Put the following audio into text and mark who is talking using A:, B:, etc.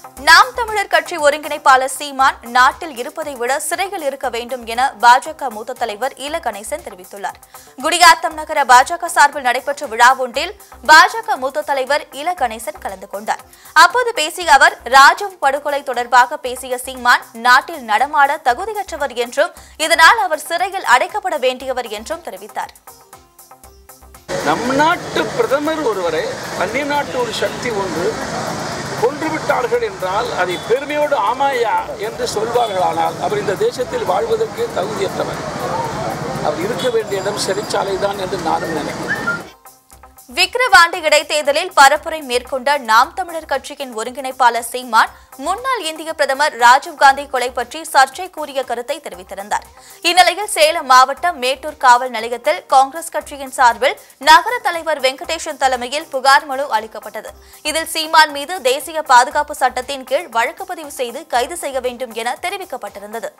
A: நாம் தமிழர் கட்சி ஒருங்கிணைப்பாளர் சீமான் நாட்டில் இருப்பதை விட சிறையில் இருக்க வேண்டும் என பாஜக மூத்த தலைவர் இல கணேசன் தெரிவித்துள்ளார். குடியாத்தம் நகர பாஜக சார்பில் நடைபெற்ற விழா ஒன்றில் பாஜக மூத்த தலைவர் இல கணேசன் கலந்து கொண்டார். அப்போது பேசிய அவர் ராஜீவ் படுகொலை தொடர்பாக பேசிய சீமான் நாட்டில் நடமாட தகுதியற்றவர் என்றும் இதனால் அவர் சிறையில் அடைக்கப்பட வேண்டியவர் என்றும் தெரிவித்தார்.
B: நம் நாட்டு பிரதமர் ஒருவரை அந்நிய நாட்டு ஒரு சக்தி ஒன்று கொன்றுவிட்டார்கள் என்றால் அதை பெருமையோடு ஆமாயா என்று சொல்வார்களானால் அவர் இந்த தேசத்தில் வாழ்வதற்கு தகுதியற்றவர். அவர் இருக்க வேண்டிய இடம் சிறைச்சாலை தான் என்று நானும் நினைக்கிறேன்.
A: விக்கிரவாண்டி இடைத்தேர்தலில் பரப்புரை மேற்கொண்ட நாம் தமிழர் கட்சியின் ஒருங்கிணைப்பாளர் சீமான் முன்னாள் இந்திய பிரதமர் ராஜீவ்காந்தி கொலை பற்றி சர்ச்சை கூறிய கருத்தை தெரிவித்திருந்தார். இந்நிலையில் சேலம் மாவட்டம் மேட்டூர் காவல் நிலையத்தில் காங்கிரஸ் கட்சியின் சார்பில் நகர தலைவர் வெங்கடேஷன் தலைமையில் புகார் மனு அளிக்கப்பட்டது. இதில் சீமான் மீது தேசிய பாதுகாப்பு சட்டத்தின் கீழ் வழக்கு பதிவு செய்து கைது செய்ய வேண்டும் என தெரிவிக்கப்பட்டிருந்தது.